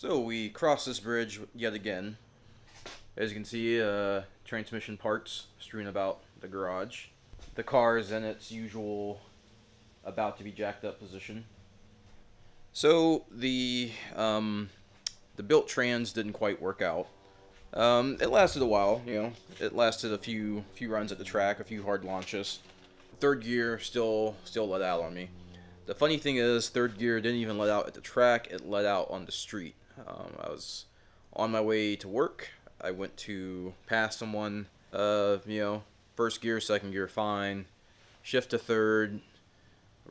So we cross this bridge yet again. As you can see, uh, transmission parts strewn about the garage. The car is in its usual about to be jacked up position. So the um, the built trans didn't quite work out. Um, it lasted a while, you know. It lasted a few few runs at the track, a few hard launches. Third gear still still let out on me. The funny thing is, third gear didn't even let out at the track; it let out on the street. Um, I was on my way to work. I went to pass someone. Uh, you know, first gear, second gear, fine. Shift to third.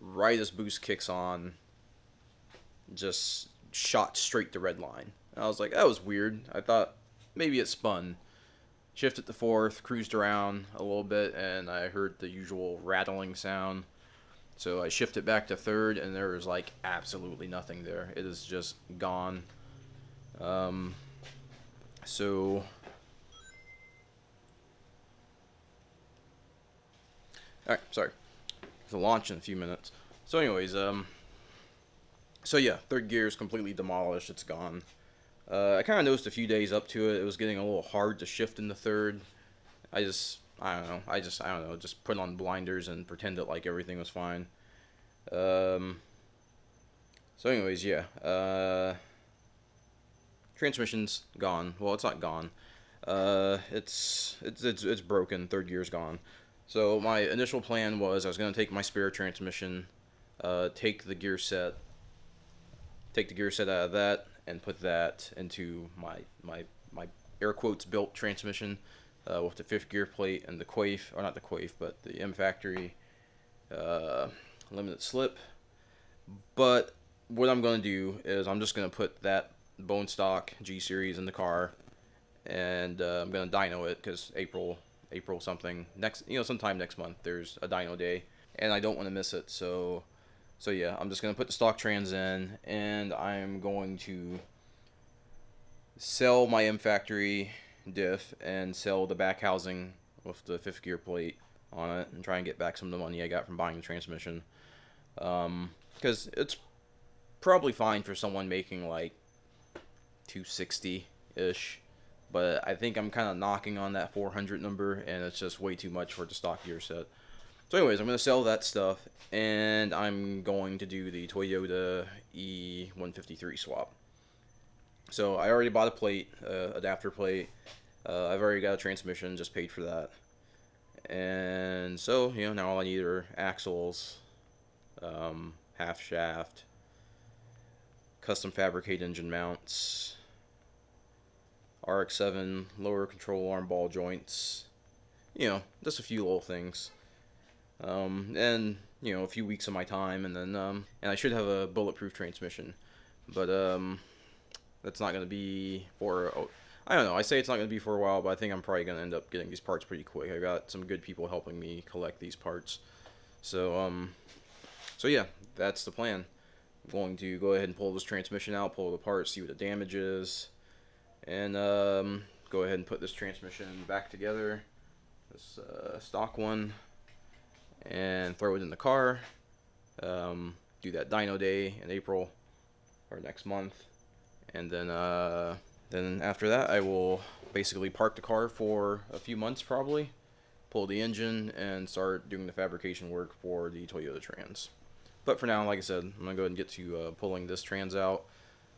Right as boost kicks on, just shot straight to red line. And I was like, that was weird. I thought maybe it spun. Shifted to fourth, cruised around a little bit, and I heard the usual rattling sound. So I shifted back to third, and there was like absolutely nothing there. It is just gone. Um, so all right, sorry. The launch in a few minutes. So, anyways, um, so yeah, third gear is completely demolished. It's gone. Uh, I kind of noticed a few days up to it, it was getting a little hard to shift in the third. I just, I don't know. I just, I don't know. Just put on blinders and pretended like everything was fine. Um. So, anyways, yeah. Uh transmission's gone. Well, it's not gone. Uh, it's it's it's it's broken. Third gear's gone. So my initial plan was I was gonna take my spare transmission, uh, take the gear set, take the gear set out of that, and put that into my my my air quotes built transmission, uh, with the fifth gear plate and the Quaife or not the Quaife but the M factory, uh, limited slip. But what I'm gonna do is I'm just gonna put that bone stock G series in the car, and uh, I'm gonna dyno it because April April something next you know sometime next month there's a dyno day, and I don't want to miss it. So so yeah, I'm just gonna put the stock trans in, and I'm going to sell my M factory diff and sell the back housing with the fifth gear plate on it and try and get back some of the money I got from buying the transmission. Um, because it's probably fine for someone making like 260 ish. But I think I'm kind of knocking on that 400 number, and it's just way too much for the stock gear set. So, anyways, I'm going to sell that stuff, and I'm going to do the Toyota E153 swap. So, I already bought a plate, uh, adapter plate. Uh, I've already got a transmission, just paid for that. And so, you know, now all I need are axles, um, half shaft, custom fabricate engine mounts, RX-7 lower control arm ball joints, you know, just a few little things. Um, and you know, a few weeks of my time, and then um, and I should have a bulletproof transmission, but um, that's not gonna be for. Oh, I don't know. I say it's not gonna be for a while, but I think I'm probably gonna end up getting these parts pretty quick. I got some good people helping me collect these parts, so um, so yeah, that's the plan. I'm going to go ahead and pull this transmission out, pull it apart, see what the damage is, and um, go ahead and put this transmission back together, this uh, stock one, and throw it in the car. Um, do that dyno day in April or next month, and then uh, then after that I will basically park the car for a few months probably, pull the engine, and start doing the fabrication work for the Toyota Trans. But for now, like I said, I'm gonna go ahead and get to uh, pulling this trans out.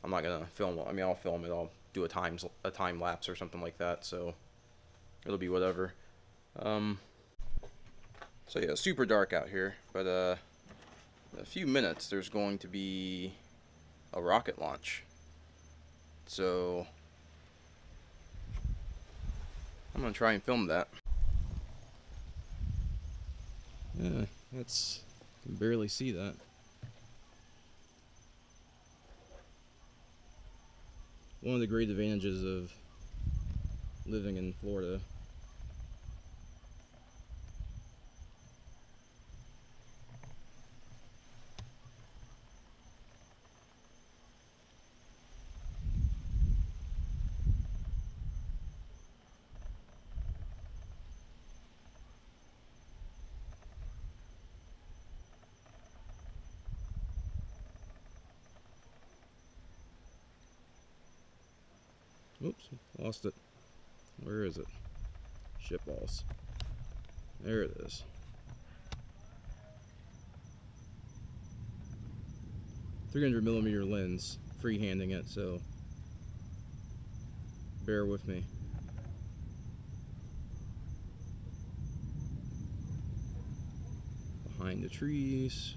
I'm not gonna film. I mean, I'll film it. I'll do a time a time lapse or something like that. So it'll be whatever. Um, so yeah, super dark out here, but uh, a few minutes there's going to be a rocket launch. So I'm gonna try and film that. Yeah, that's can barely see that. One of the great advantages of living in Florida lost it. Where is it? Ship balls. There it is. Three hundred millimeter lens, freehanding it, so bear with me. Behind the trees.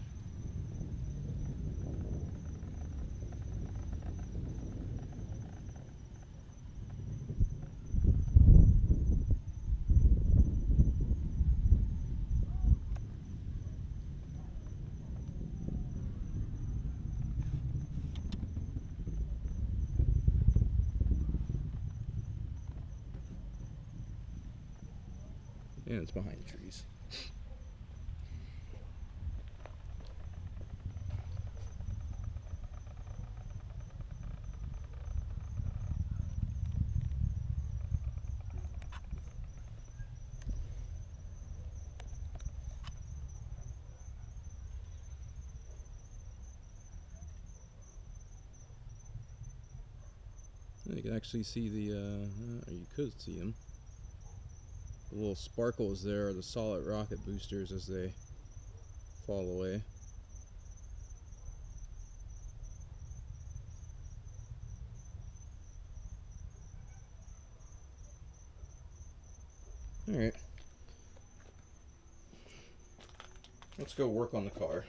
Behind the trees. You can actually see the, uh, you could see them. The little sparkles there are the solid rocket boosters as they fall away. Alright. Let's go work on the car.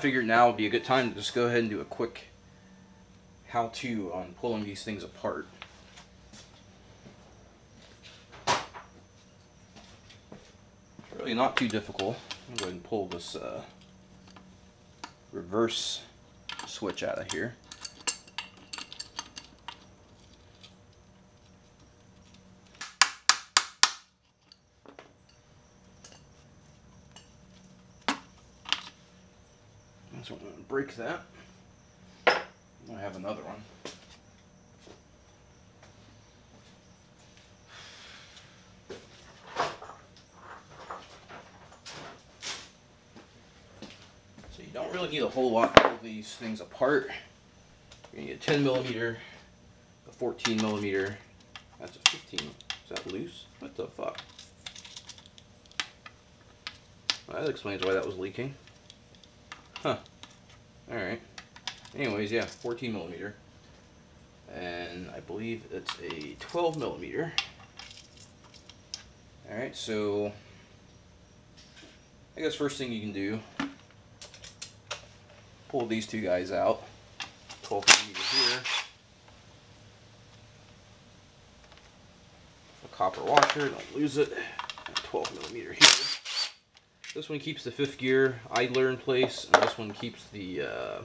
Figured now would be a good time to just go ahead and do a quick how to on pulling these things apart. It's really not too difficult. I'm going to go ahead and pull this uh, reverse switch out of here. So I'm going to break that. I have another one. So you don't really need a whole lot pull these things apart. You're gonna need a 10 millimeter, a 14 millimeter. That's a 15. Is that loose? What the fuck? Well, that explains why that was leaking. Huh. Alright. Anyways, yeah, 14 millimeter. And I believe it's a 12 millimeter. Alright, so I guess first thing you can do, pull these two guys out. 12 millimeter here. A copper washer, don't lose it. 12 millimeter here. This one keeps the fifth gear idler in place, and this one keeps the uh,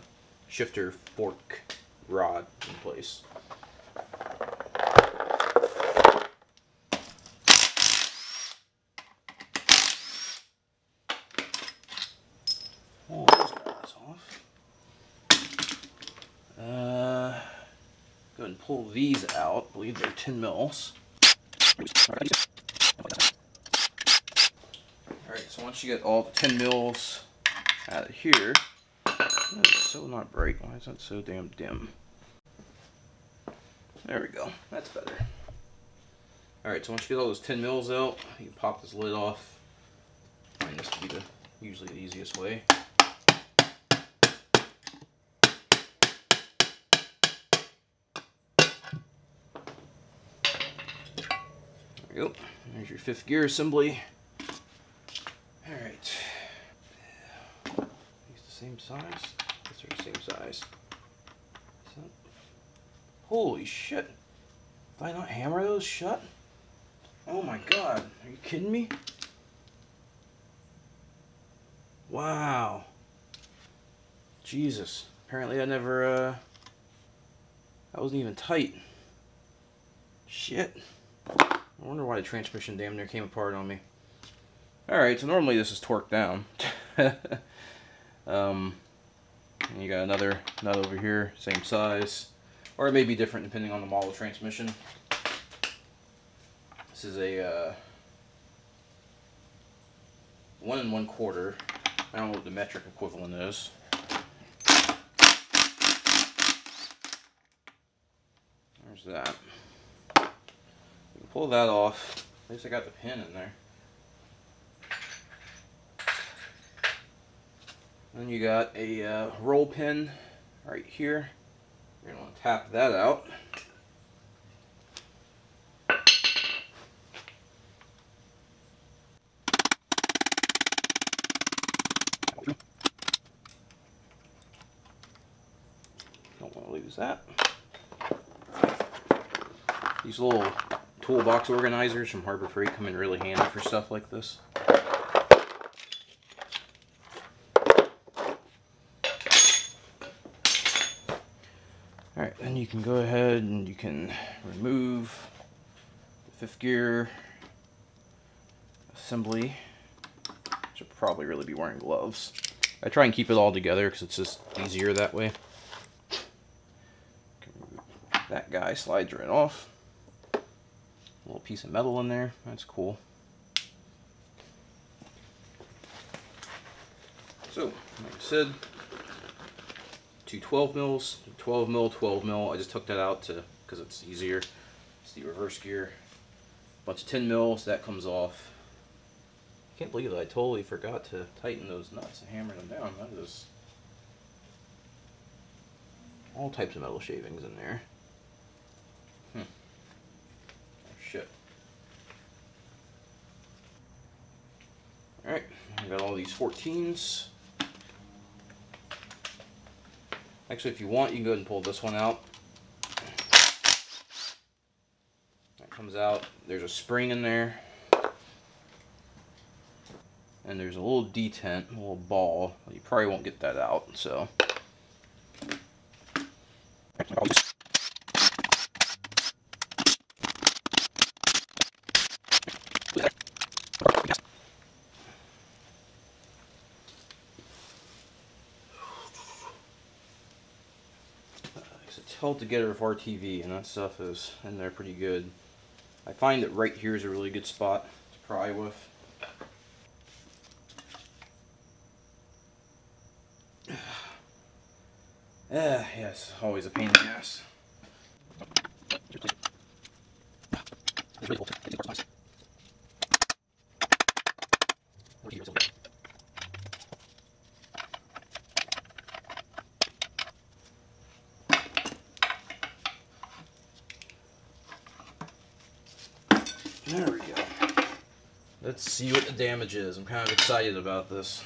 shifter fork rod in place. Pull those guys off. Uh, go and pull these out. I believe they're 10 mils. Alright, so once you get all the 10 mils out of here, is so not bright. Why is that so damn dim? There we go. That's better. Alright, so once you get all those 10 mils out, you pop this lid off. This to be the usually the easiest way. There we go. There's your fifth gear assembly. Alright. These the same size? These are the same size. That- Holy shit. Did I not hammer those shut? Oh my god. Are you kidding me? Wow. Jesus. Apparently I never, uh... That wasn't even tight. Shit. I wonder why the transmission damn near came apart on me. Alright, so normally this is torqued down. um, you got another nut over here, same size. Or it may be different depending on the model transmission. This is a uh, one and one quarter. I don't know what the metric equivalent is. There's that. Pull that off. At least I got the pin in there. Then you got a uh, roll pin right here. You're going to want to tap that out. Don't want to lose that. These little toolbox organizers from Harbor Freight come in really handy for stuff like this. Alright, then you can go ahead and you can remove the fifth gear assembly. Should probably really be wearing gloves. I try and keep it all together because it's just easier that way. That guy slides right off. A little piece of metal in there. That's cool. So, like I said, two 12 mils, 12 mil, 12 mil. I just took that out to because it's easier. It's the reverse gear. Bunch of 10 mils, that comes off. I can't believe that I totally forgot to tighten those nuts and hammer them down. That is all types of metal shavings in there. Hmm. Oh shit. Alright, I got all these 14s. Actually, if you want, you can go ahead and pull this one out. That comes out. There's a spring in there. And there's a little detent, a little ball. You probably won't get that out, so... held together with RTV, and that stuff is in there pretty good. I find that right here is a really good spot to pry with. Ah, yes, always a pain in the ass. There we go. Let's see what the damage is. I'm kind of excited about this.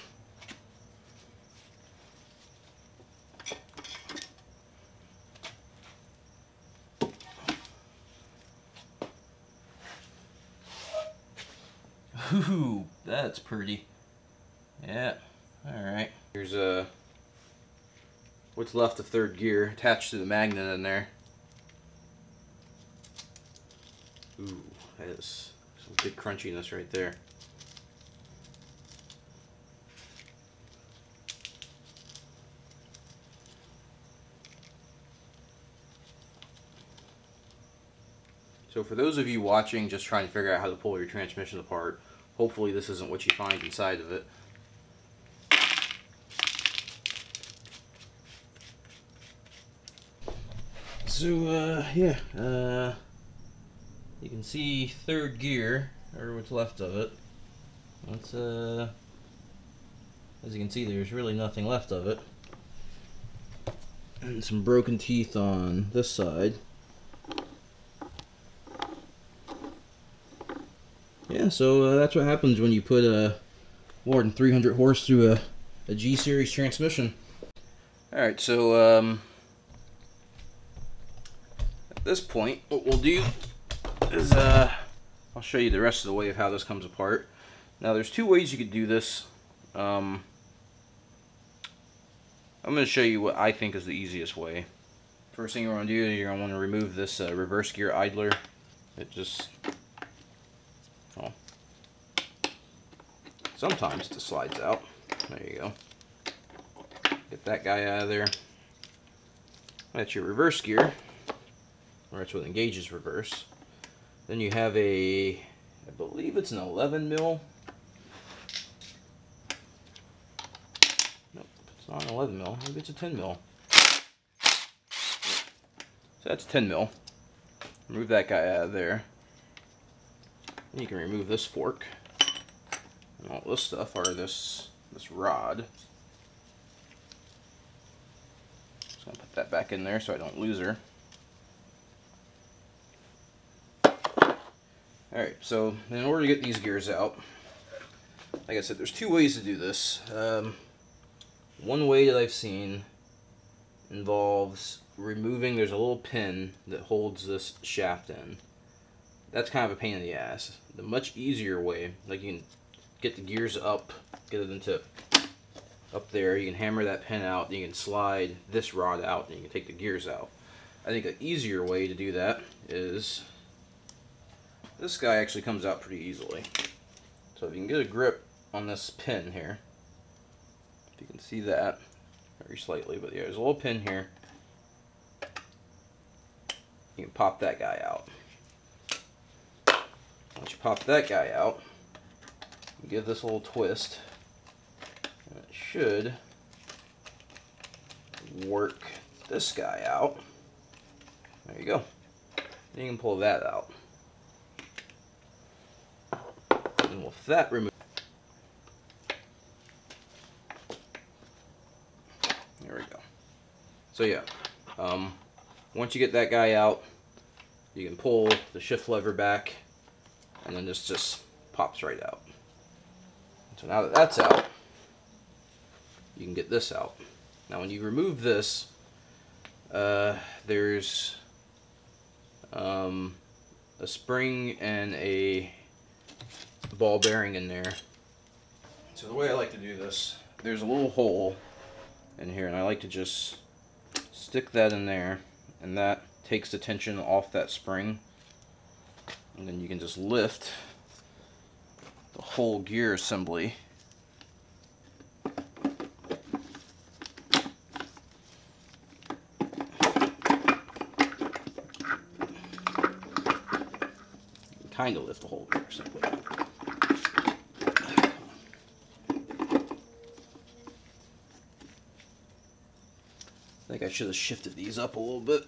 Ooh, that's pretty. Yeah. All right. Here's uh what's left of third gear attached to the magnet in there. Ooh, that is some good crunchiness right there. So for those of you watching, just trying to figure out how to pull your transmission apart, hopefully this isn't what you find inside of it. So, uh, yeah, uh, you can see third gear, or what's left of it. That's, uh, as you can see, there's really nothing left of it. And some broken teeth on this side. Yeah, so uh, that's what happens when you put a more than 300 horse through a, a G series transmission. Alright, so um, at this point, what we'll do is uh, I'll show you the rest of the way of how this comes apart. Now, there's two ways you could do this. Um, I'm going to show you what I think is the easiest way. First thing you want to do, you're going to want to remove this uh, reverse gear idler. It just. Sometimes it slides out. There you go. Get that guy out of there. That's your reverse gear. Or that's what engages reverse. Then you have a, I believe it's an 11 mil. Nope, it's not an 11 mil. Maybe it's a 10 mil. So that's 10 mil. Remove that guy out of there. You can remove this fork and all this stuff, or this this rod. Just gonna put that back in there so I don't lose her. Alright, so in order to get these gears out, like I said, there's two ways to do this. Um, one way that I've seen involves removing, there's a little pin that holds this shaft in that's kind of a pain in the ass. The much easier way, like you can get the gears up, get it into up there, you can hammer that pin out, you can slide this rod out, and you can take the gears out. I think an easier way to do that is this guy actually comes out pretty easily. So if you can get a grip on this pin here, if you can see that very slightly, but yeah, there's a little pin here. You can pop that guy out. Once you pop that guy out, give this a little twist, and it should work this guy out. There you go. You can pull that out. And that removed, there we go. So yeah, um, once you get that guy out, you can pull the shift lever back and then this just pops right out. So now that that's out, you can get this out. Now when you remove this, uh, there's um, a spring and a ball bearing in there. So the way I like to do this, there's a little hole in here, and I like to just stick that in there, and that takes the tension off that spring. And then you can just lift the whole gear assembly. Kind of lift the whole gear assembly. I think I should have shifted these up a little bit.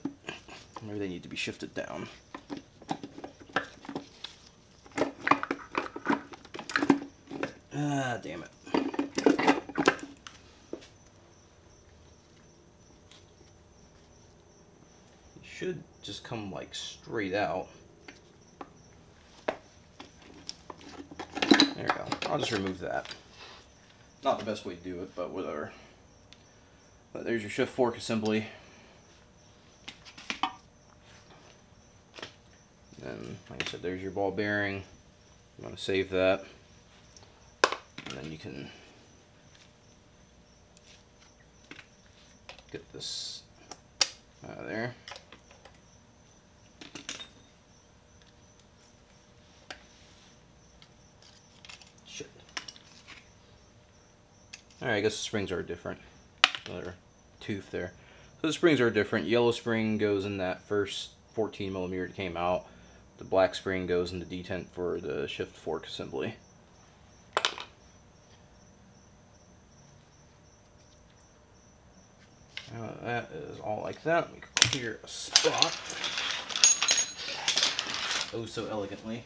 Maybe they need to be shifted down. Ah, damn it. It should just come like straight out. There we go. I'll just remove that. Not the best way to do it, but whatever. But there's your shift fork assembly. And like I said, there's your ball bearing. I'm going to save that. And then you can get this out of there. Shit. Alright, I guess the springs are different. Another tooth there. So the springs are different. Yellow spring goes in that first 14 millimeter that came out. The black spring goes in the detent for the shift fork assembly. That is all like that. Clear a spot. Oh, so elegantly.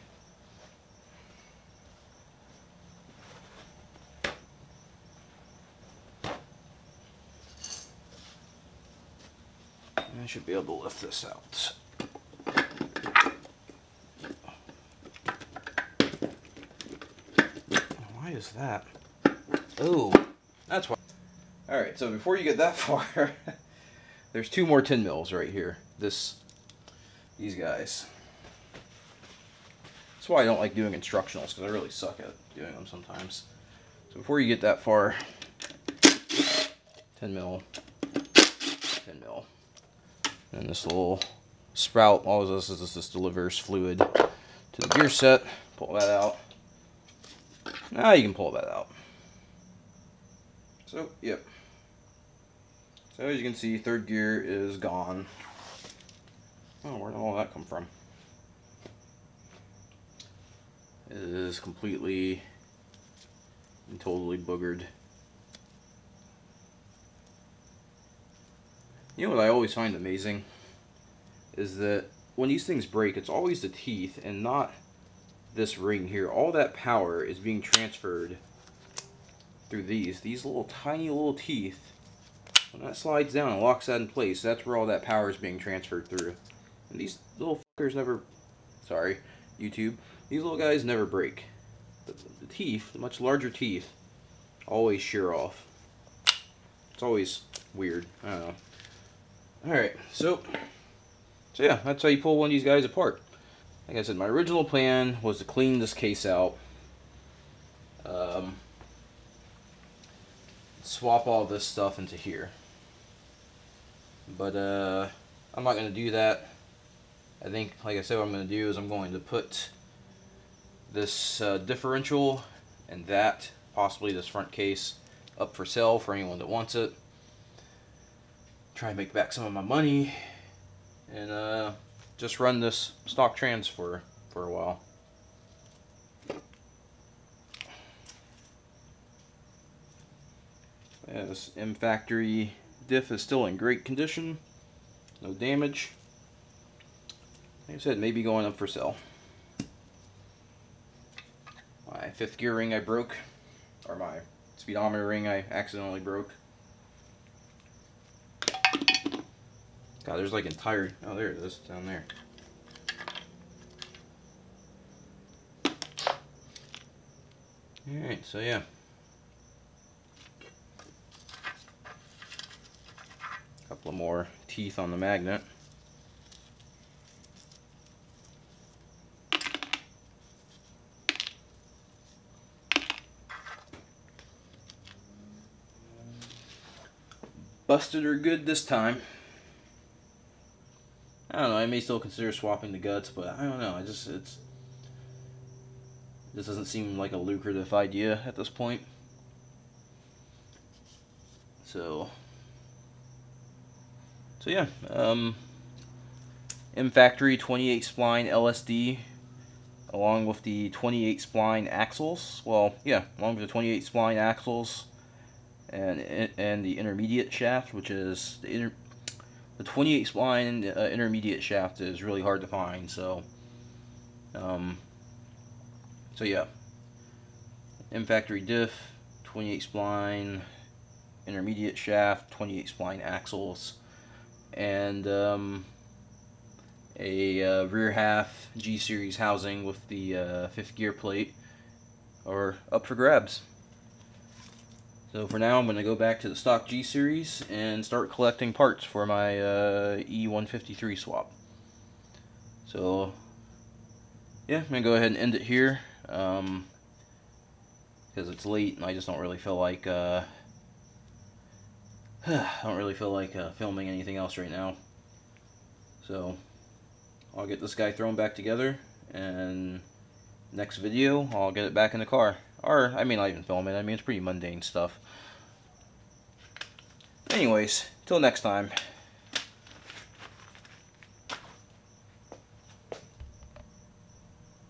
I should be able to lift this out. Why is that? Oh, that's why. Alright, so before you get that far, there's two more 10 mils right here. This, these guys. That's why I don't like doing instructionals, because I really suck at doing them sometimes. So before you get that far, 10 mil, 10 mil. And this little sprout, all this is this, this delivers fluid to the gear set. Pull that out. Now you can pull that out. So, yep. So as you can see, third gear is gone. Oh, where did all that come from? It is completely and totally boogered. You know what I always find amazing? Is that when these things break, it's always the teeth and not this ring here. All that power is being transferred through these. These little tiny little teeth. When that slides down and locks that in place, that's where all that power is being transferred through. And these little fuckers never, sorry, YouTube, these little guys never break. The, the teeth, the much larger teeth, always shear off. It's always weird. I don't know. Alright, so, so yeah, that's how you pull one of these guys apart. Like I said, my original plan was to clean this case out. Um, swap all this stuff into here. But uh, I'm not going to do that. I think, like I said, what I'm going to do is I'm going to put this uh, differential and that, possibly this front case, up for sale for anyone that wants it. Try and make back some of my money. And uh, just run this stock transfer for a while. Yeah, this M Factory diff is still in great condition. No damage. Like I said, maybe going up for sale. My fifth gear ring I broke. Or my speedometer ring I accidentally broke. God, there's like entire... Oh, there it is, down there. Alright, so yeah. A couple of more teeth on the magnet. Busted her good this time. I don't know. I may still consider swapping the guts, but I don't know. I just it's this doesn't seem like a lucrative idea at this point. So so yeah, um, M Factory 28 spline LSD along with the 28 spline axles. Well, yeah, along with the 28 spline axles and and the intermediate shaft, which is the inter, the 28 spline uh, intermediate shaft is really hard to find. So, um, so yeah, M factory diff, 28 spline intermediate shaft, 28 spline axles, and um, a uh, rear half G series housing with the uh, fifth gear plate, are up for grabs. So for now, I'm going to go back to the stock G series and start collecting parts for my uh, E153 swap. So yeah, I'm going to go ahead and end it here because um, it's late and I just don't really feel like uh, I don't really feel like uh, filming anything else right now. So I'll get this guy thrown back together and next video I'll get it back in the car. Or, I mean, not even film it. I mean, it's pretty mundane stuff. Anyways, till next time.